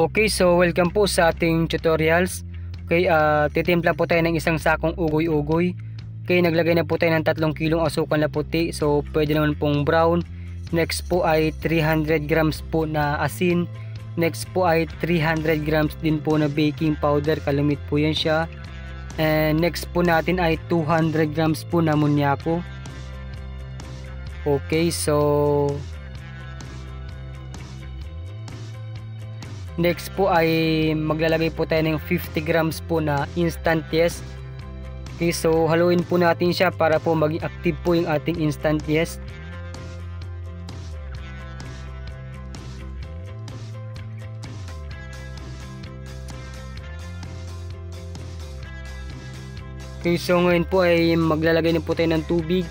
Okay, so welcome po sa ating tutorials. Okay, uh, titimpla po tayo ng isang sakong ugoy-ugoy. Okay, naglagay na po tayo ng 3 kilong asukal na puti. So, pwede naman pong brown. Next po ay 300 grams po na asin. Next po ay 300 grams din po na baking powder. Kalumit po yan siya. And next po natin ay 200 grams po na munyako. Okay, so Next po ay maglalagay po tayo ng 50 grams po na instant yes. Okay, so haluin po natin siya para po maging active po yung ating instant yes. Okay, so ngayon po ay maglalagay na po tayo ng tubig.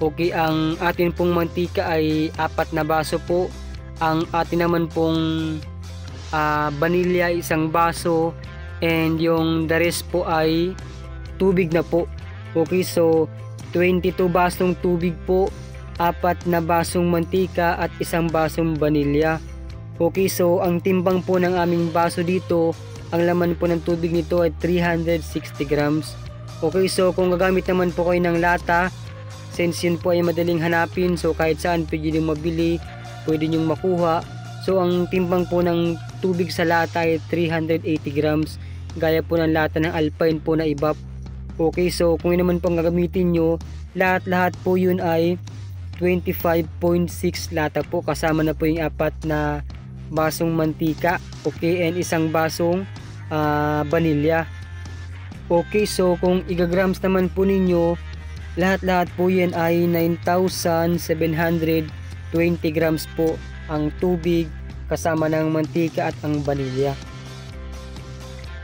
Okay, ang atin pong mantika ay apat na baso po. Ang atin naman pong uh, vanilla isang baso and yung the rest po ay tubig na po. Okay so 22 basong tubig po apat na basong mantika at isang basong vanilya okay so ang timbang po ng aming baso dito ang laman po ng tubig nito ay 360 grams. Okay so kung gagamit naman po kayo ng lata since yun po ay madaling hanapin so kahit saan pwede nyo mabili pwede nyo makuha so ang timbang po ng tubig sa lata ay 380 grams. Gaya po ng lata ng alpine po na ibap okay so kung yun naman po ang gagamitin nyo lahat lahat po yun ay 25.6 lata po. Kasama na po yung apat na basong mantika. Okay and isang basong uh, vanilya. Okay so kung igagrams naman po ninyo lahat lahat po yan ay 9,720 grams po ang tubig kasama ng mantika at ang vanilya.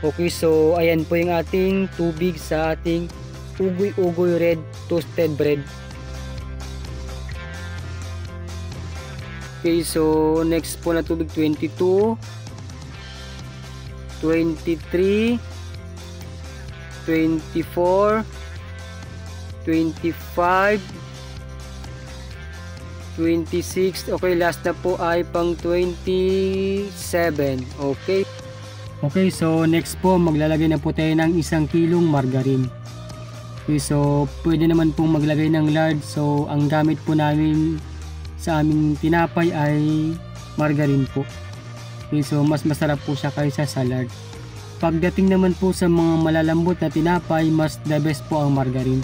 Okay, so ayan po yung ating tubig sa ating ugoy-ugoy red toasted bread. Okay, so next po na tubig 22 23 24 25 26 okay last na po ay pang 27 okay. Okay so next po maglalagay na po tayo ng isang kilong margarine. Okay so pwede naman pong maglagay ng lard. So ang gamit po namin sa aming tinapay ay margarine po. Okay so mas masarap po siya kaysa sa lard. Pagdating naman po sa mga malalambot na tinapay mas the best po ang margarine.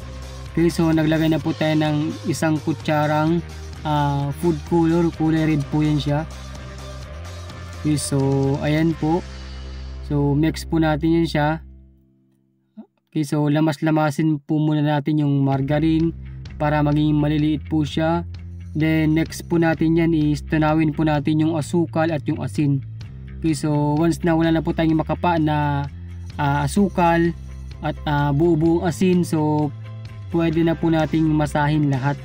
Okay so naglagay na po tayo ng isang kutsarang uh, food color kulay red po yan siya. Okay so ayan po. So mix po natin yan siya. Okay so lamas lamasin po muna natin yung margarine para maging maliliit po siya. Then next po natin yan is tunawin po natin yung asukal at yung asin. Okay so once na wala na po tayong makapa na uh, asukal at uh, buo buong asin so pwede na po nating masahin lahat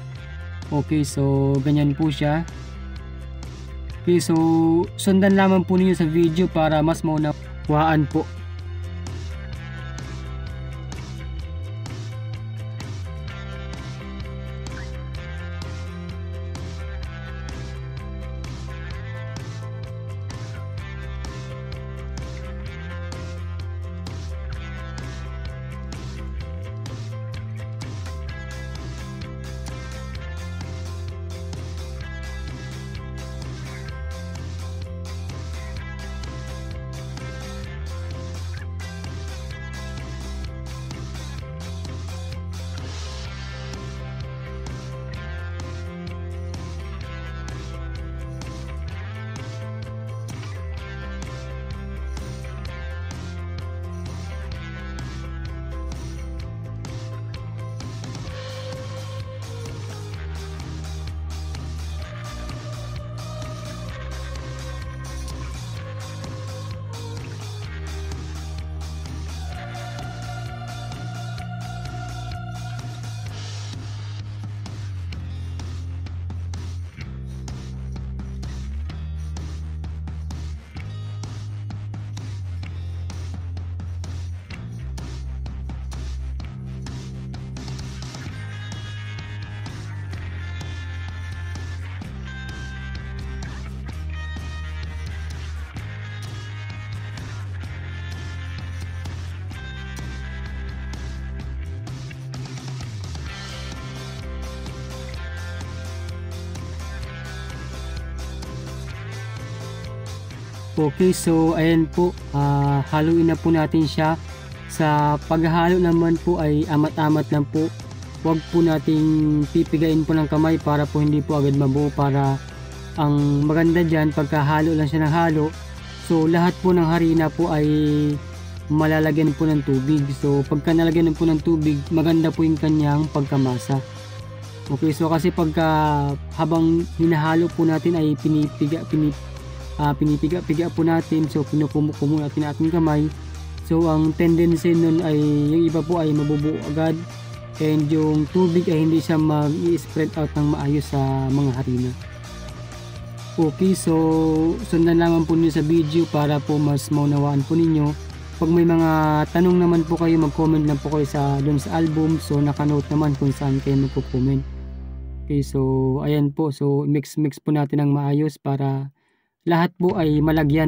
Okay, so ganyan po siya. Okay, so sundan lamang po ninyo sa video para mas maunawaan po Okay, so ayan po, uh, haluin na po natin siya. Sa paghahalo naman po ay amat-amat lang po. Huwag po nating pipigain po ng kamay para po hindi po agad mabuo para ang maganda dyan pagkahalo lang siya ng halo. So lahat po ng harina po ay malalagyan po ng tubig. So pagka nalagyan po ng tubig, maganda po yung kanyang pagkamasa. Okay, so kasi pagka habang hinahalo po natin ay pinipiga, pinip, uh, pinipiga-piga po natin. So pinukumukumo natin ating kamay. So ang tendency nun ay yung iba po ay mabubuo agad. And yung tubig ay hindi siya mag-i-spread out ng maayos sa mga harina. Okay so sundan naman po niyo sa video para po mas maunawaan po ninyo. Pag may mga tanong naman po kayo mag-comment lang po kayo sa dun sa album. So nakanote naman kung saan kayo magko-comment. Okay so ayan po. So mix mix po natin ng maayos para lahat po ay malagyan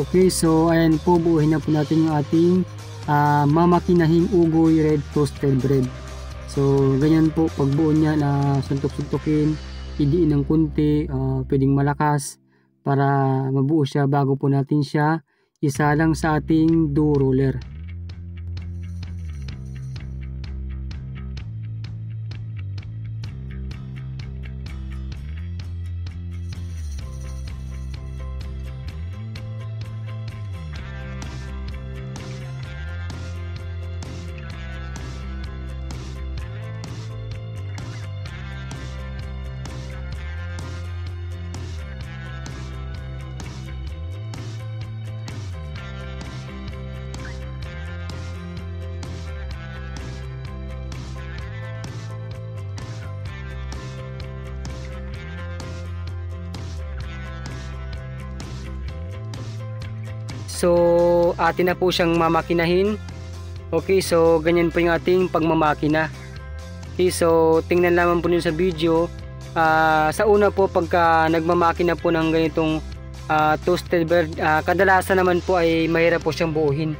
Okay, so ayan po, buuhin na po natin yung ating uh, mamakinahing ugoy red toasted bread. So, ganyan po, pag buo niya na suntok-suntokin, idiin ng kunti, uh, pwedeng malakas para mabuo siya bago po natin siya isa lang sa ating dough roller. So, atin na po siyang mamakinahin. Okay, so ganyan po yung ating pagmamakina. Okay, so tingnan naman po niyo sa video uh, sa una po pagka nagmamakina po ng ganitong uh, toasted bread uh, kadalasan naman po ay mahirap po siyang buuhin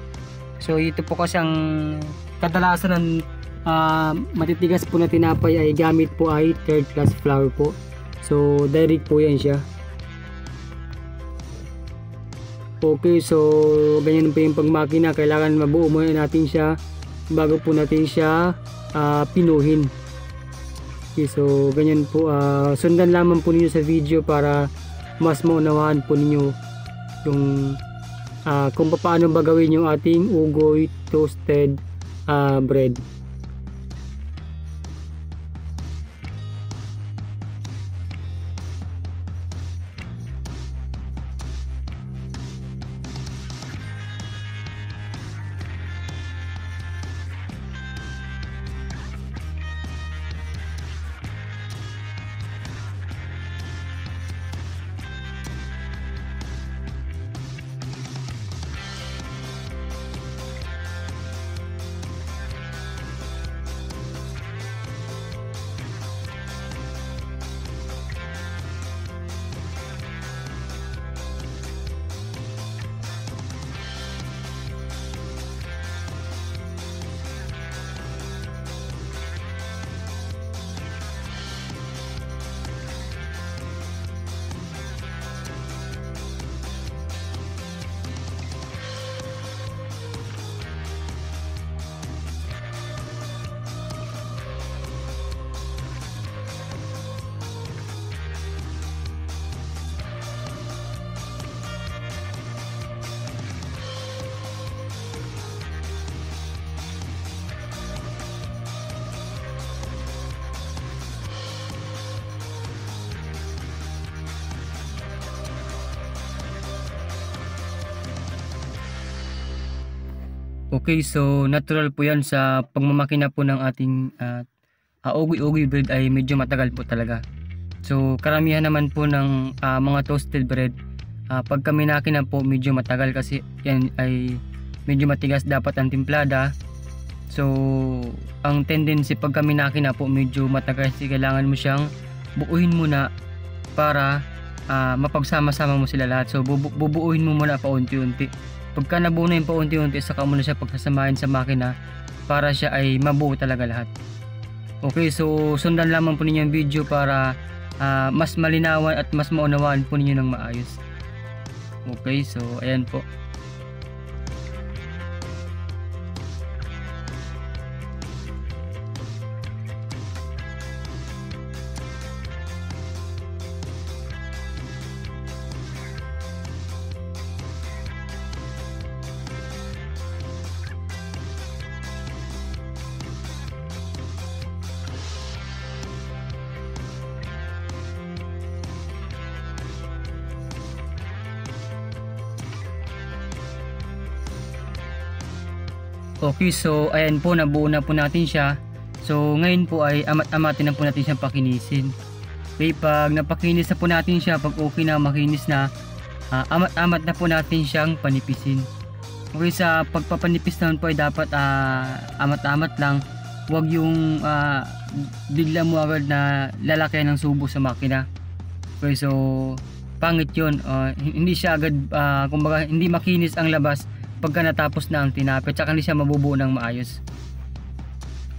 so ito po kasi ang kadalasan ng uh, matitigas po na tinapay ay gamit po ay third class flour po so direct po yan siya okay so ganyan po yung pagmakina. Kailangan mabuo muna natin siya bago po natin siya uh, pinuhin. Okay, so ganyan po uh, sundan lamang po ninyo sa video para mas maunawaan po ninyo yung uh, kung paano ba gawin yung ating ugoy toasted uh, bread Okay, so natural po yan sa pagmamakina po ng ating uh, uh, ugoy-ugoy bread ay medyo matagal po talaga. So karamihan naman po ng uh, mga toasted bread uh, pag kami nakina po medyo matagal kasi yan ay medyo matigas dapat ang timplada. So ang tendency pag kami nakina po medyo matagal kasi kailangan mo siyang buuin muna para uh, mapagsama-sama mo sila lahat. So bubu bubuuin mo muna paunti-unti Pagka nabuo na yung paunti-unti, saka mo na siya pagsasamahin sa makina para siya ay mabuo talaga lahat. Okay, so sundan lamang po ninyo yung video para uh, mas malinawan at mas maunawaan po ninyo ng maayos. Okay, so ayan po. Okay, so ayan po, nabuo na po natin siya. So ngayon po ay amat-amatin na po natin siyang pakinisin. Okay, pag napakinis na po natin siya, pag okay na, makinis na, uh, amat-amat na po natin siyang panipisin. Okay, sa pagpapanipis naman po ay dapat uh, amat-amat lang. Huwag yung uh, bigla mo agad na lalaki ng subo sa makina. Okay, so pangit yun. Uh, hindi siya agad, uh, kumbaga, hindi makinis ang labas pagka natapos na ang tinapit tsaka hindi siya mabubuo ng maayos.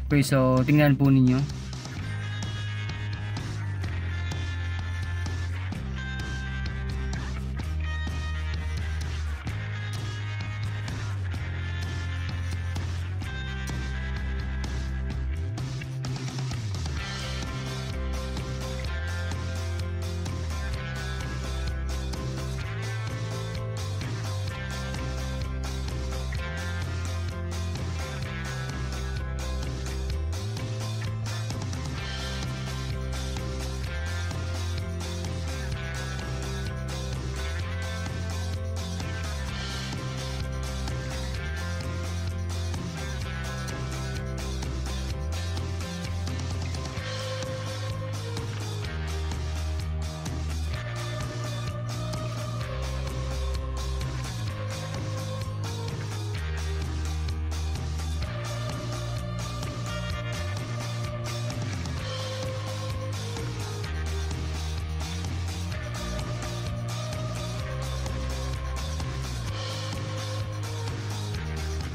Okay so tingnan po ninyo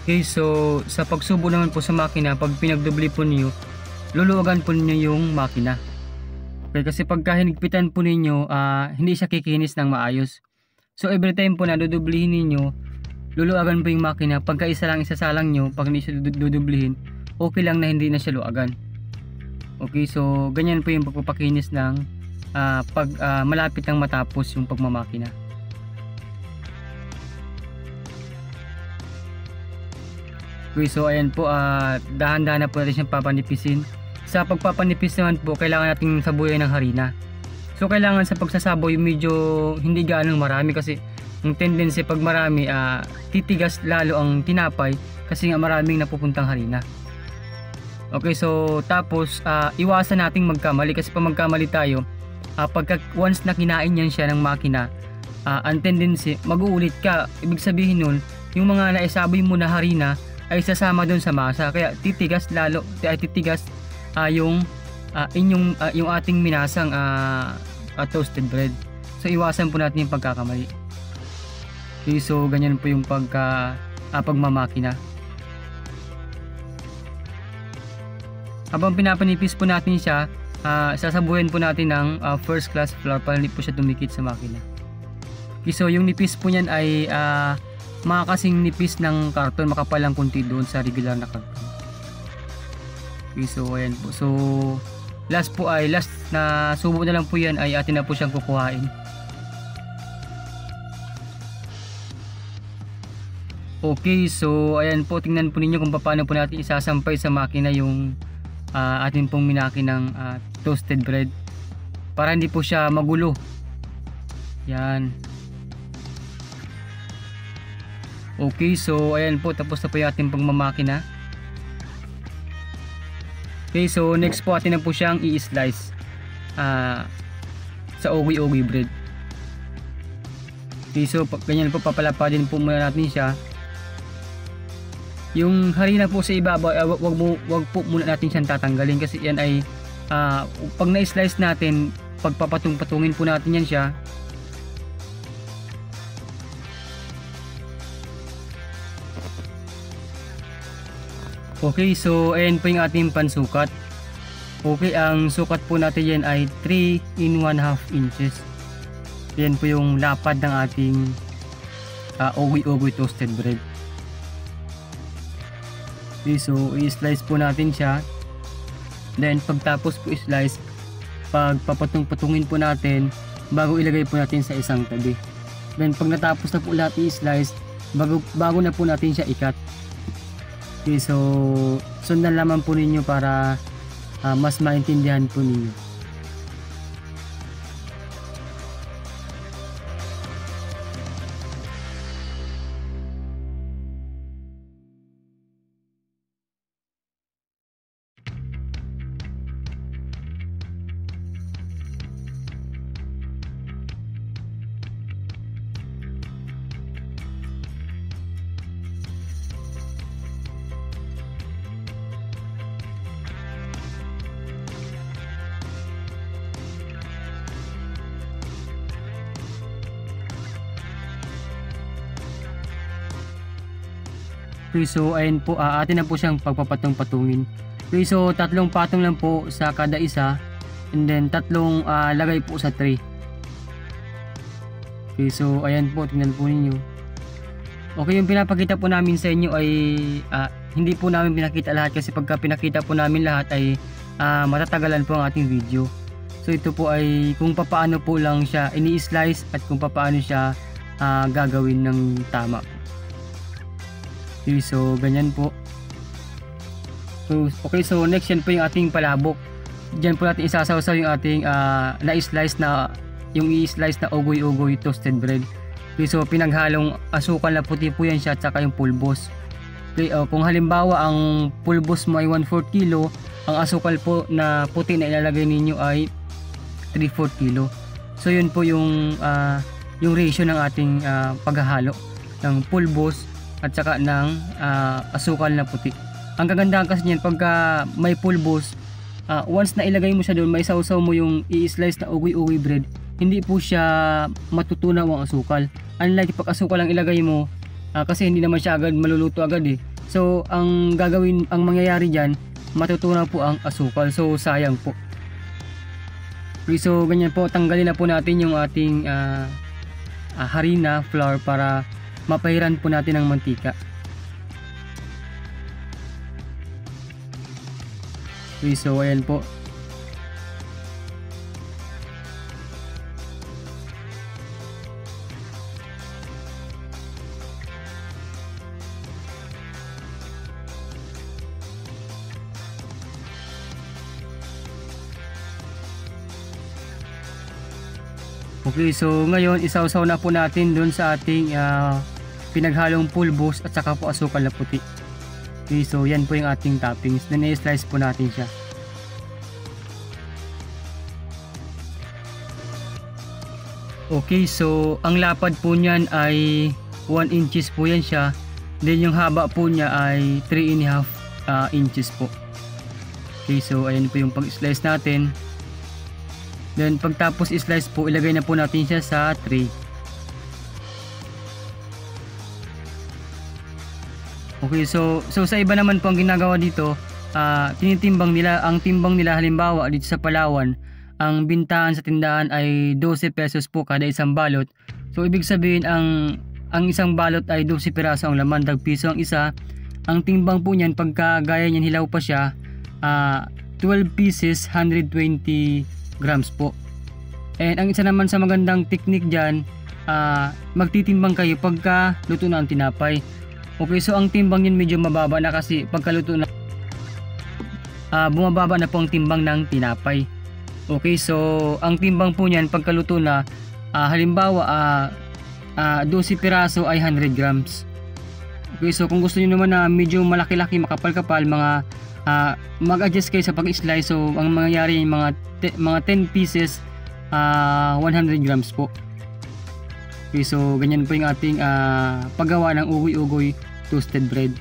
Okay, so sa pagsubo naman po sa makina, pag pinagdubli po niyo, luluwagan po niyo yung makina. Okay, kasi pagka hinigpitan po ninyo, uh, hindi siya kikinis ng maayos. So every time po na dudublihin ninyo, luluwagan po yung makina. Pagka isa lang isasalang nyo, pag hindi siya dudublihin, okay lang na hindi na siya luwagan. Okay, so ganyan po yung pagpapakinis ng uh, pag uh, malapit nang matapos yung pagmamakina. Okay, so ayan po, uh, dahan-dahan na po natin siyang papanipisin. Sa pagpapanipis naman po, kailangan natin sabuyan ng harina. So kailangan sa pagsasaboy medyo hindi gaano marami kasi ang tendency pag marami, uh, titigas lalo ang tinapay kasi nga maraming napupuntang harina. Okay, so tapos uh, iwasan nating magkamali kasi pag magkamali tayo, uh, pagka once na kinain yan siya ng makina, uh, ang tendency mag-uulit ka. Ibig sabihin nun, yung mga naisaboy mo na harina, ay sasama doon sa masa. Kaya titigas lalo ay titigas uh, yung uh, inyong uh, yung ating minasang uh, uh, toasted bread. So iwasan po natin yung pagkakamali. Okay, so ganyan po yung pagka uh, pagmamakina. Habang pinapanipis po natin siya uh, sasabuhin po natin ng uh, first class flour para hindi po siya dumikit sa makina. Okay, so yung nipis po niyan ay uh, makakasing nipis ng karton makapal lang kunti doon sa regular na karton. Okay so ayan po. So last po ay last na subo na lang po yan ay atin na po siyang kukuhain. Okay so ayan po. Tingnan po ninyo kung paano po natin isasampay sa makina yung uh, atin pong minaki ng uh, toasted bread para hindi po siya magulo. Yan Okay, so ayan po, tapos na po yung ating pagmamakina. Okay, so next po atin na po siyang i-slice uh, sa ogi-ogi bread. Okay, so ganyan po papalapadin po muna natin siya. Yung harina po sa ibabaw, uh, wag, mo, wag po muna natin siyang tatanggalin kasi yan ay uh, pag na-slice natin, pagpapatung-patungin po natin yan siya, Okay, so ayan po yung ating pansukat. Okay, ang sukat po natin yan ay 3 in 1 half inches. Yan po yung lapad ng ating uh, ogoy-ogoy toasted bread. Okay, so i-slice po natin siya. Then pagtapos po i-slice, pagpapatong-patungin po natin bago ilagay po natin sa isang tabi. Then pag natapos na po lahat i-slice, bago, bago na po natin siya ikat. Okay, so sundan lamang po ninyo para uh, mas maintindihan po ninyo. Okay, so ayun po, uh, atin na po siyang pagpapatong-patungin. So tatlong patong lang po sa kada isa and then tatlong uh, lagay po sa tray. Okay, so ayan po, tingnan po ninyo. Okay, yung pinapakita po namin sa inyo ay uh, hindi po namin pinakita lahat kasi pagka pinakita po namin lahat ay uh, matatagalan po ang ating video. So ito po ay kung papaano po lang siya ini-slice at kung papaano siya uh, gagawin ng tama. Okay, so ganyan po. So, okay, so next yan po yung ating palabok. Diyan po natin isasawsaw yung ating uh, na-slice na yung i-slice na ugoy-ugoy toasted bread. Okay, so pinaghalong asukal na puti po yan siya at saka yung pulbos. Okay, uh, kung halimbawa ang pulbos mo ay 1/4 kilo, ang asukal po na puti na ilalagay ninyo ay 3/4 kilo. So yun po yung uh, yung ratio ng ating uh, paghahalo ng pulbos at saka ng uh, asukal na puti. Ang kagandahan kasi niyan pagka may pulbos, uh, once na ilagay mo siya doon, may sausaw mo yung i-slice na ugoy-ugoy bread, hindi po siya matutunaw ang asukal. Unlike pag asukal ang ilagay mo, uh, kasi hindi naman siya agad maluluto agad eh. So ang gagawin, ang mangyayari dyan, matutunaw po ang asukal. So sayang po. Okay, so ganyan po, tanggalin na po natin yung ating uh, uh, harina, flour para mapahiran po natin ng mantika. Okay, so ayan po, Okay, so ngayon isawsaw na po natin doon sa ating uh, pinaghalong pulbos at saka po asukal na puti. Okay, so yan po yung ating toppings. Then i-slice po natin siya. Okay, so ang lapad po niyan ay 1 inches po yan siya. Then yung haba po niya ay 3 and a half uh, inches po. Okay, so ayan po yung pag-slice natin. Then pagtapos i-slice po, ilagay na po natin siya sa tray. Okay, so so sa iba naman po ang ginagawa dito, uh, tinitimbang nila, ang timbang nila halimbawa dito sa Palawan, ang bintahan sa tindahan ay 12 pesos po kada isang balot. So ibig sabihin ang ang isang balot ay 12 piraso ang laman, dag piso ang isa. Ang timbang po niyan pagka gaya niyan hilaw pa siya, uh, 12 pieces 120 grams po. And ang isa naman sa magandang technique dyan, uh, magtitimbang kayo pagka luto na ang tinapay. Okay, so ang timbang yun medyo mababa na kasi pagkaluto na uh, bumababa na po ang timbang ng tinapay. Okay, so ang timbang po niyan pagkaluto na uh, halimbawa uh, uh, 12 piraso ay 100 grams. Okay, so kung gusto niyo naman na medyo malaki-laki, makapal-kapal, mga uh, mag-adjust kayo sa pag-slice. So ang mangyayari mga mga 10 pieces uh, ah, 100 grams po okay so ganyan po yung ating uh, paggawa ng ugoy-ugoy toasted bread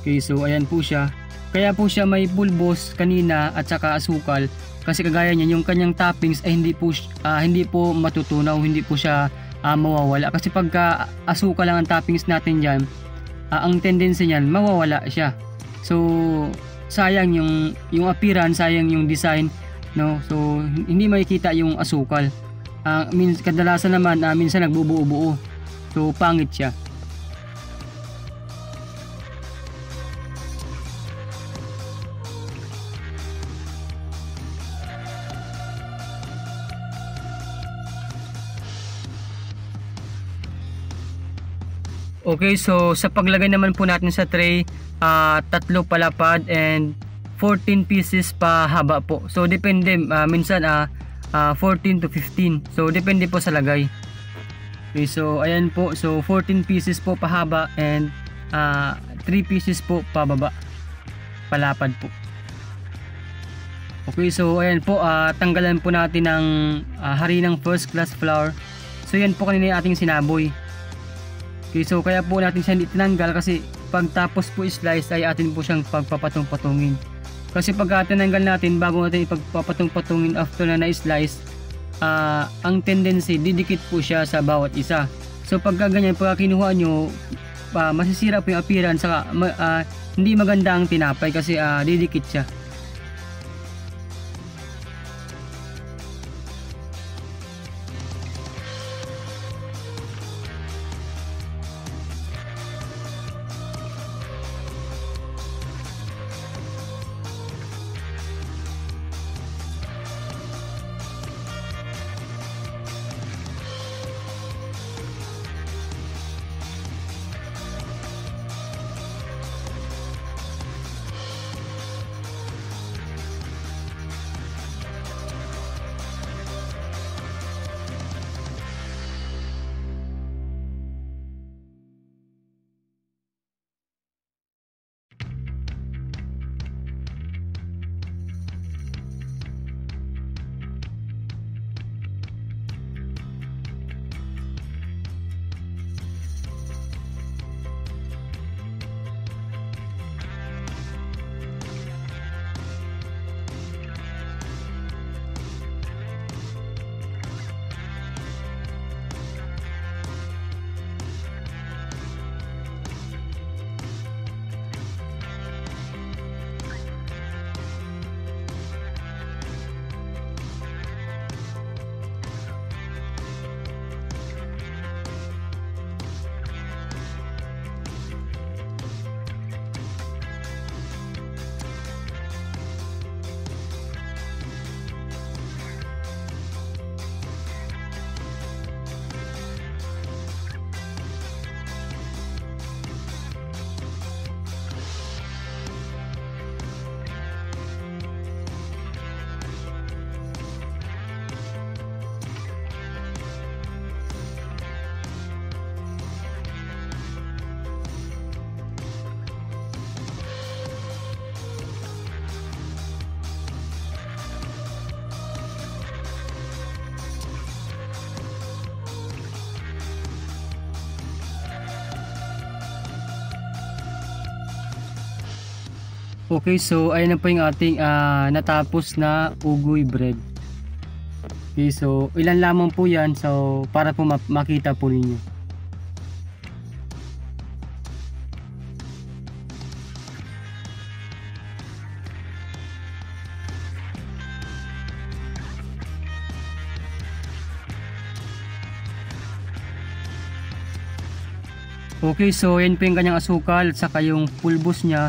okay so ayan po siya kaya po siya may pulbos kanina at saka asukal kasi kagaya niyan yung kanyang toppings ay hindi po uh, hindi po matutunaw hindi po siya uh, mawawala kasi pagka asukal lang ang toppings natin diyan uh, ang tendency niyan mawawala siya so sayang yung yung appearance, sayang yung design, no? So hindi makikita yung asukal. Uh, min kadalasan naman uh, minsan nagbubuo-buo. So pangit siya. Okay, so sa paglagay naman po natin sa tray, uh, tatlo palapad and 14 pieces pa haba po. So depende, uh, minsan uh, uh, 14 to 15. So depende po sa lagay. Okay, so ayan po. So 14 pieces po pahaba and uh, 3 pieces po pababa. Palapad po. Okay, so ayan po, uh, tanggalan po natin ng uh, harinang first class flour. So yan po kanina ating sinaboy. Okay, so kaya po natin siya tinanggal kasi pagtapos po slice ay atin po siyang pagpapatong-patungin. Kasi pag tinanggal natin bago natin ipagpapatong-patungin after na na-slice, uh, ang tendency didikit po siya sa bawat isa. So pagka ganyan, pagka kinuha nyo, uh, masisira po yung appearance, saka uh, hindi maganda ang tinapay kasi uh, didikit siya. Okay, so ayun na po yung ating uh, natapos na ugoy bread. Okay, so ilan lamang po yan so para po makita po ninyo. Okay, so yan po yung kanyang asukal at saka yung pulbos niya.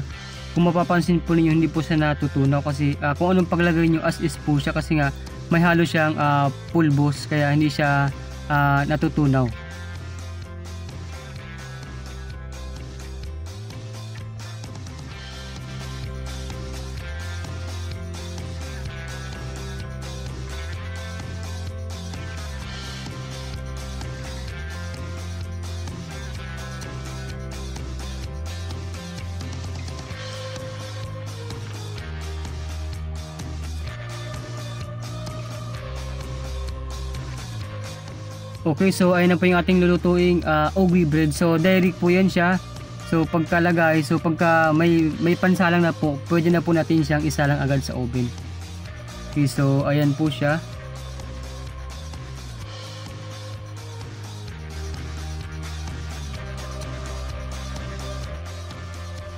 Kung mapapansin po ninyo, hindi po siya natutunaw kasi uh, kung anong paglagay nyo as is po siya kasi nga may halo siyang uh, pulbos kaya hindi siya uh, natutunaw. Okay, so ayun na po yung ating lulutuing uh, ogui bread. So direct po yan siya. So pagkalagay, so pagka may may pansalang na po, pwede na po natin siyang isalang agad sa oven. Okay, so ayan po siya.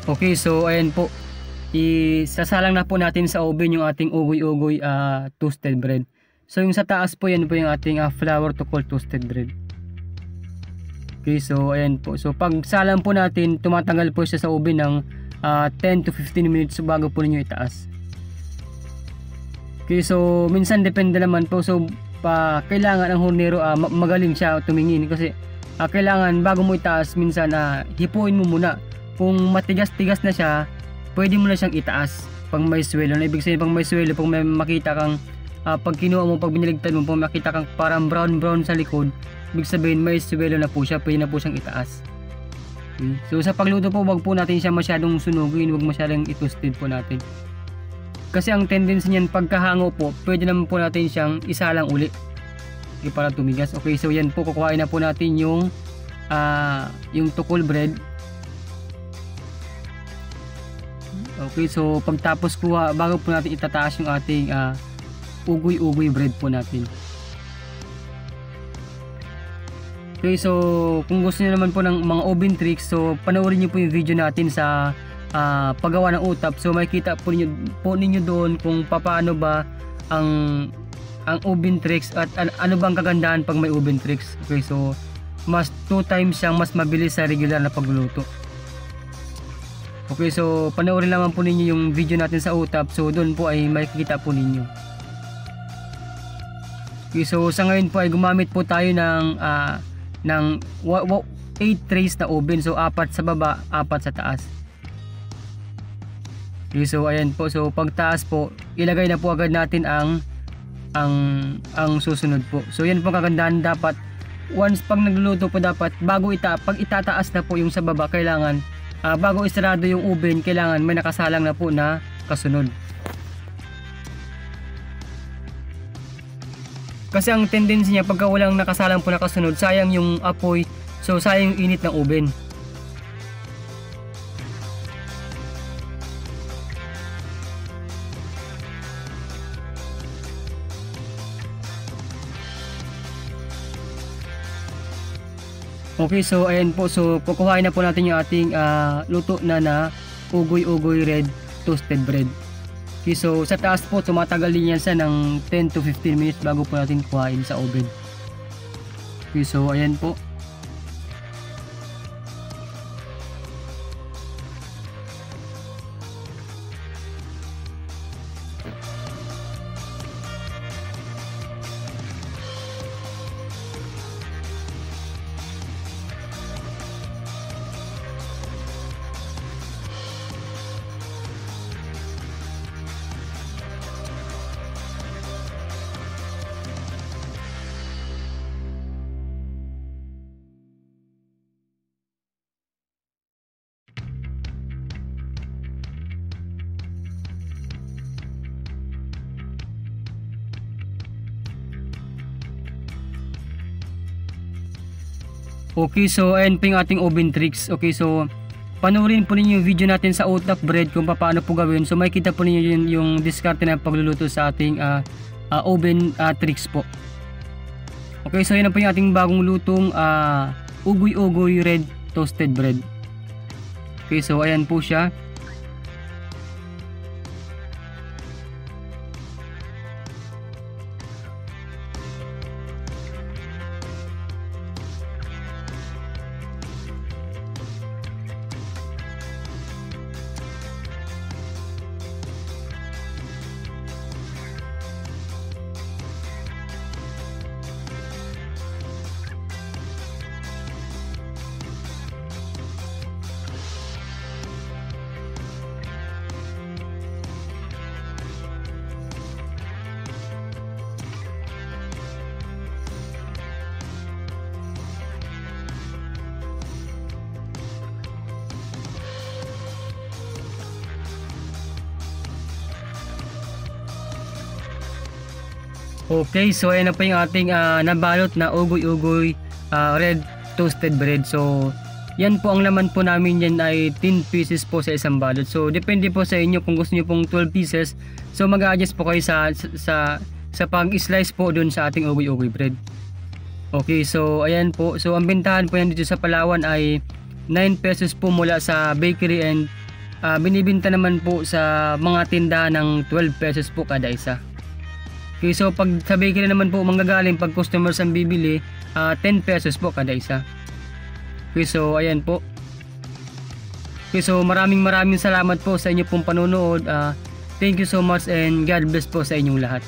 Okay, so ayan po. Isasalang na po natin sa oven yung ating ugoy-ugoy uh, toasted bread. So yung sa taas po yan po yung ating uh, flour to cold toasted bread. Okay, so ayan po. So pag salam po natin, tumatagal po siya sa oven ng uh, ah, 10 to 15 minutes bago po ninyo itaas. Okay, so minsan depende naman po. So pa kailangan ang hornero uh, magaling siya tumingin kasi uh, kailangan bago mo itaas minsan uh, hipuin mo muna. Kung matigas-tigas na siya, pwede mo na siyang itaas pag may swelo. Na ibig sabihin pag may swelo, pag may makita kang uh, pag kinuha mo, pag biniligtad mo, pag makita kang parang brown brown sa likod, ibig sabihin may suwelo na po siya, pwede na po siyang itaas. Okay. So sa pagluto po, wag po natin siya masyadong sunugin, wag masyadong itusted po natin. Kasi ang tendency niyan pagkahango po, pwede naman po natin siyang isalang uli. Okay, para tumigas. Okay, so yan po, kukuhain na po natin yung uh, yung tukol bread. Okay, so pagtapos kuha, bago po natin itataas yung ating uh, ugoy-ugoy bread po natin. Okay, so kung gusto niyo naman po ng mga oven tricks, so panoorin niyo po yung video natin sa uh, paggawa ng utap. So makikita po niyo po ninyo doon kung paano ba ang ang oven tricks at an, ano bang kagandahan pag may oven tricks. Okay, so mas 2 times siyang mas mabilis sa regular na pagluluto. Okay, so panoorin naman po ninyo yung video natin sa utap. So doon po ay makikita po ninyo. So sa ngayon po ay gumamit po tayo ng uh, ng 8 trays na oven. So apat sa baba, apat sa taas. Okay, so ayan po. So pagtaas po, ilagay na po agad natin ang ang ang susunod po. So yan po kagandahan dapat once pag nagluluto po dapat bago ita pag itataas na po yung sa baba kailangan uh, bago isarado yung oven kailangan may nakasalang na po na kasunod. Kasi ang tendency niya pagka walang nakasalang po nakasunod, sayang yung apoy, so sayang yung init ng oven. Okay, so ayan po. So kukuhain na po natin yung ating uh, luto na na ugoy-ugoy red toasted bread. Okay, so sa taas po tumatagal din yan sa ng 10 to 15 minutes bago po natin kuhain sa oven. Okay, so ayan po. Okay, so ayan po yung ating oven tricks. Okay, so panoorin po ninyo yung video natin sa oatlock bread kung paano po gawin. So makikita po ninyo yung, yung diskarte ng pagluluto sa ating uh, uh, oven uh, tricks po. Okay, so yan na po yung ating bagong lutong uh, ugoy-ugoy red toasted bread. Okay, so ayan po siya. Okay, so ayan na po yung ating uh, nabalot na ugoy-ugoy uh, red toasted bread. So, yan po ang laman po namin yan ay 10 pieces po sa isang balot. So, depende po sa inyo kung gusto niyo pong 12 pieces. So, mag-adjust po kayo sa sa sa pag-slice po dun sa ating ugoy-ugoy bread. Okay, so ayan po. So, ang bentahan po yan dito sa Palawan ay 9 pesos po mula sa bakery and uh, binibinta naman po sa mga tindahan ng 12 pesos po kada isa. Okay, so pag sa bakery naman po manggagaling pag customers ang bibili, uh, ah, 10 pesos po kada isa. Okay, so ayan po. Okay, so maraming maraming salamat po sa inyo pong panonood. Uh, thank you so much and God bless po sa inyong lahat.